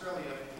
Australia.